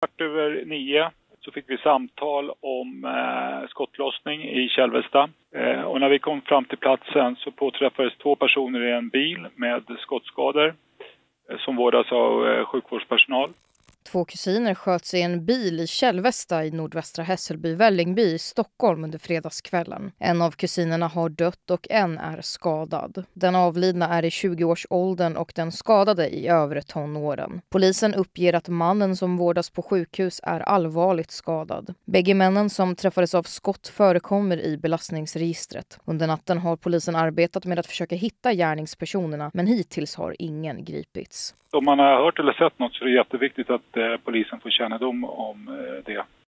Kvart över nio så fick vi samtal om eh, skottlossning i Kälvesta. Eh, och när vi kom fram till platsen så påträffades två personer i en bil med skottskador eh, som vårdas av eh, sjukvårdspersonal. Två kusiner sköts i en bil i Källvästa i nordvästra Hässelby, Vällingby i Stockholm under fredagskvällen. En av kusinerna har dött och en är skadad. Den avlidna är i 20-årsåldern och den skadade i övre tonåren. Polisen uppger att mannen som vårdas på sjukhus är allvarligt skadad. Bägge männen som träffades av skott förekommer i belastningsregistret. Under natten har polisen arbetat med att försöka hitta gärningspersonerna men hittills har ingen gripits. Om man har hört eller sett något så är det jätteviktigt att Eh, polisen får kännedom om eh, det.